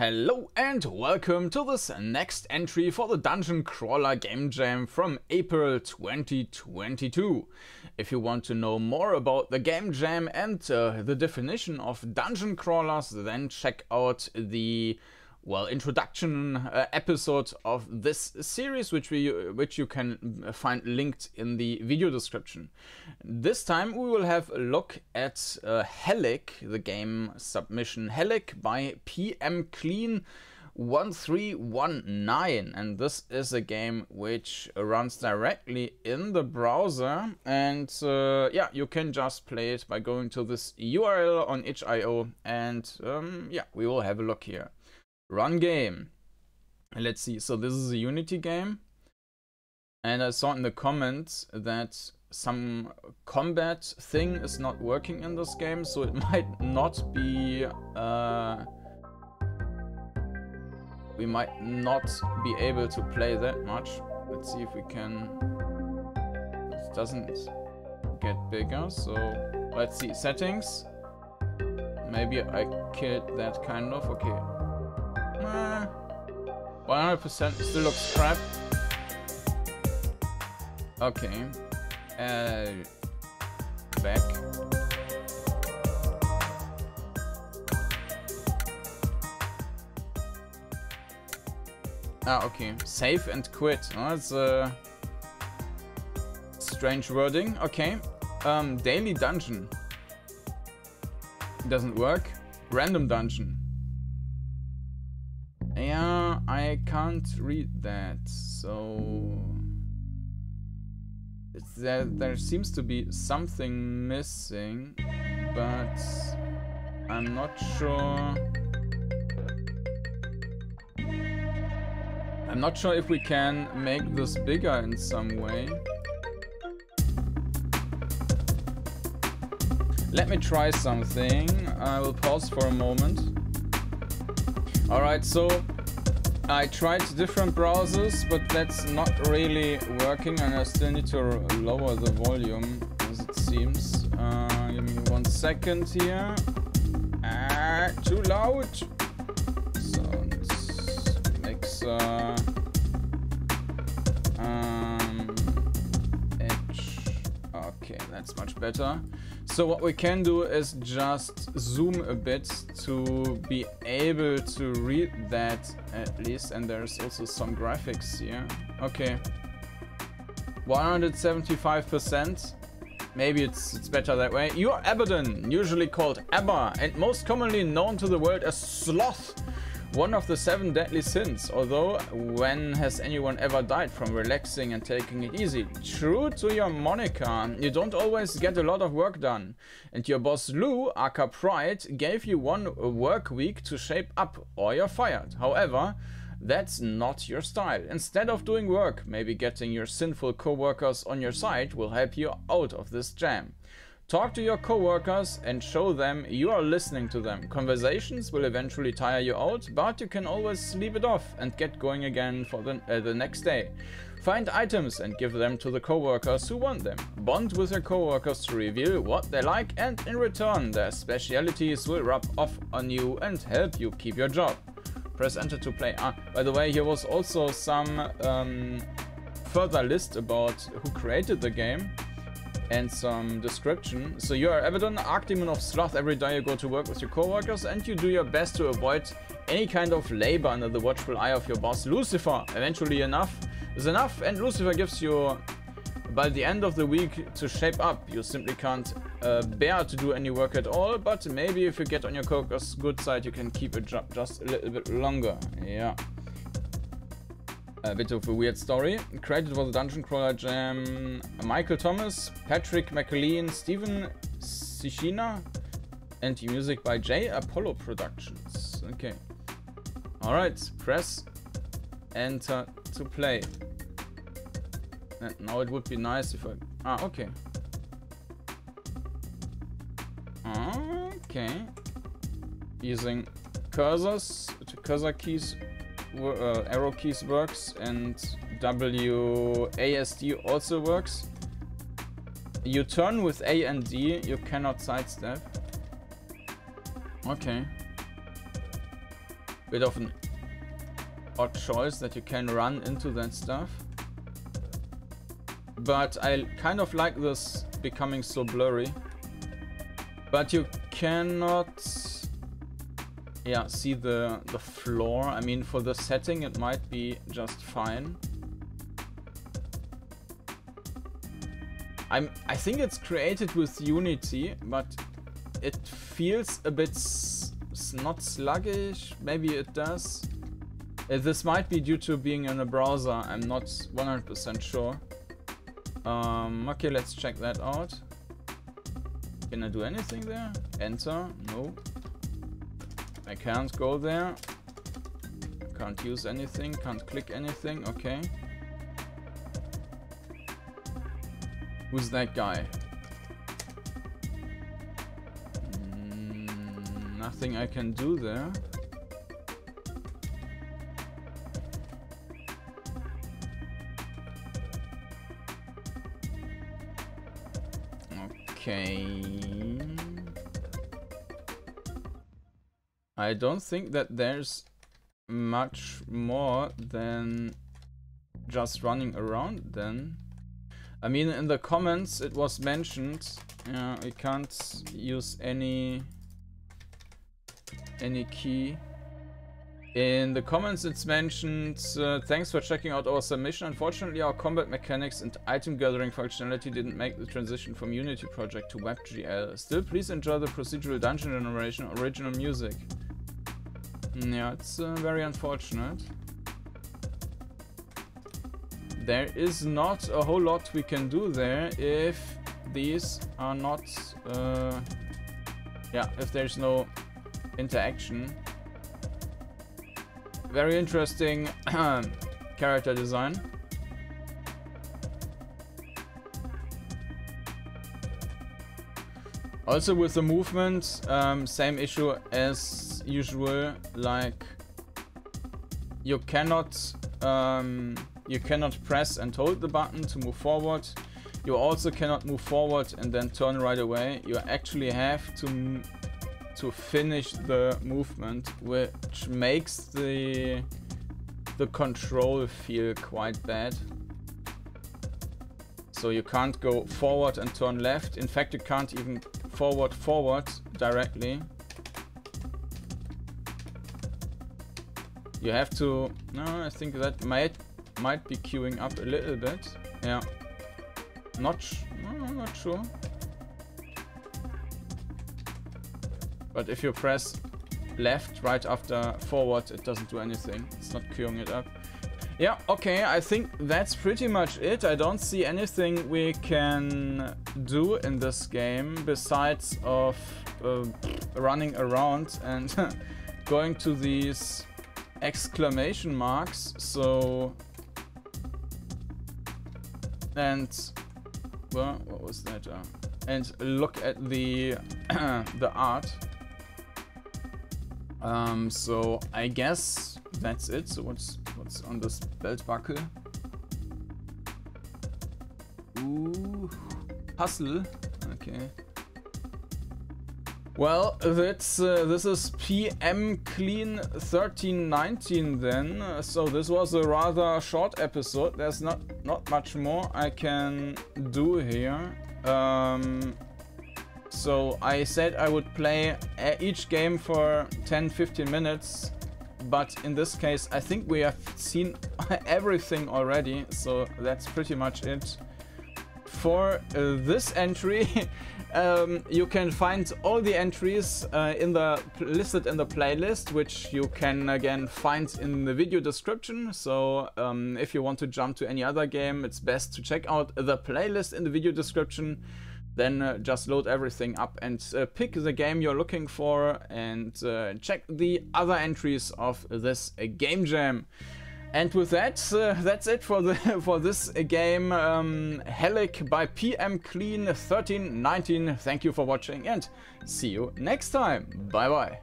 Hello and welcome to this next entry for the Dungeon Crawler Game Jam from April 2022. If you want to know more about the Game Jam and uh, the definition of Dungeon Crawlers, then check out the well introduction uh, episode of this series which we which you can find linked in the video description. This time we will have a look at uh, HELLlc the game submission. HELLlc by PM Clean 1319 and this is a game which runs directly in the browser. And uh, yeah you can just play it by going to this URL on itch.io and um, yeah we will have a look here Run game. Let's see. So this is a Unity game. And I saw in the comments that some combat thing is not working in this game, so it might not be... Uh, we might not be able to play that much. Let's see if we can... It doesn't get bigger, so let's see. Settings. Maybe I killed that kind of. Okay, 100% still looks crap. Okay. Uh, back. Ah, okay. Save and quit. Oh, that's a strange wording. Okay. Um, daily dungeon. Doesn't work. Random dungeon. Can't read that, so... There, there seems to be something missing, but I'm not sure... I'm not sure if we can make this bigger in some way. Let me try something. I will pause for a moment. Alright, so I tried different browsers, but that's not really working and I still need to lower the volume, as it seems. Uh, give me one second here. Ah, too loud! Sound mixer. Um, edge. Okay, that's much better. So what we can do is just zoom a bit to be able to read that at least. And there's also some graphics here. Okay. 175%. Maybe it's, it's better that way. You're Abaddon, usually called Abba, and most commonly known to the world as Sloth one of the seven deadly sins, although when has anyone ever died from relaxing and taking it easy? True to your moniker, you don't always get a lot of work done. And your boss Lou, aka Pride, gave you one work week to shape up or you're fired. However, that's not your style. Instead of doing work, maybe getting your sinful co-workers on your side will help you out of this jam. Talk to your coworkers and show them you are listening to them. Conversations will eventually tire you out, but you can always leave it off and get going again for the, uh, the next day. Find items and give them to the coworkers who want them. Bond with your coworkers to reveal what they like and in return their specialities will rub off on you and help you keep your job. Press enter to play. Ah, by the way, here was also some um, further list about who created the game and some description. So you are Abaddon, Archdemon of Sloth. Every day you go to work with your coworkers and you do your best to avoid any kind of labor under the watchful eye of your boss, Lucifer. Eventually enough is enough and Lucifer gives you by the end of the week to shape up. You simply can't uh, bear to do any work at all, but maybe if you get on your coworkers' good side, you can keep a job just a little bit longer. Yeah a bit of a weird story. Created for the Dungeon Crawler Jam Michael Thomas, Patrick McLean, Stephen Sishina, and music by J Apollo Productions. Okay. Alright, press enter to play. And now it would be nice if I... Ah, okay. Okay. Using cursors, cursor keys uh, arrow keys works and WASD also works. You turn with A and D, you cannot sidestep. Okay. bit of an odd choice that you can run into that stuff. But I kind of like this becoming so blurry. But you cannot yeah, see the, the floor. I mean, for the setting, it might be just fine. I'm, I think it's created with Unity, but it feels a bit not sluggish. Maybe it does. Uh, this might be due to being in a browser. I'm not 100% sure. Um, okay, let's check that out. Can I do anything there? Enter? No. I can't go there. Can't use anything, can't click anything, okay. Who's that guy? Mm, nothing I can do there. Okay. I don't think that there's much more than just running around then. I mean, in the comments it was mentioned, yeah, we can't use any any key. In the comments it's mentioned, uh, thanks for checking out our submission. Unfortunately our combat mechanics and item gathering functionality didn't make the transition from Unity project to WebGL. Still, please enjoy the procedural dungeon generation original music. Yeah, it's uh, very unfortunate. There is not a whole lot we can do there if these are not... Uh, yeah, if there's no interaction. Very interesting character design. Also with the movement, um, same issue as usual, like you cannot um, you cannot press and hold the button to move forward. You also cannot move forward and then turn right away. You actually have to to finish the movement, which makes the the control feel quite bad. So you can't go forward and turn left. In fact, you can't even forward forward directly. You have to... No, I think that might might be queuing up a little bit. Yeah. Not... No, not sure. But if you press left right after forward, it doesn't do anything. It's not queuing it up. Yeah, okay, I think that's pretty much it. I don't see anything we can do in this game besides of uh, running around and going to these exclamation marks. So... And... Well, what was that? Uh, and look at the the art. Um, so I guess that's it. So what's what's on this belt buckle? Ooh, puzzle. Okay. Well, that's uh, this is PM Clean 1319 then. So this was a rather short episode. There's not not much more I can do here. Um, so I said I would play each game for 10-15 minutes, but in this case I think we have seen everything already, so that's pretty much it. For uh, this entry, um, you can find all the entries uh, in the listed in the playlist, which you can again find in the video description. So um, if you want to jump to any other game, it's best to check out the playlist in the video description then uh, just load everything up and uh, pick the game you're looking for and uh, check the other entries of this game jam. And with that, uh, that's it for the for this game um, HELLlc by PM Clean 1319. Thank you for watching and see you next time. Bye bye.